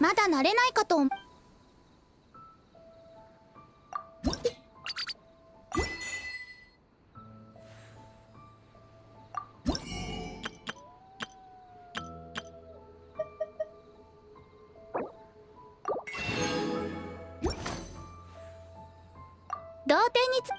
まだ慣れないかと。思童貞につ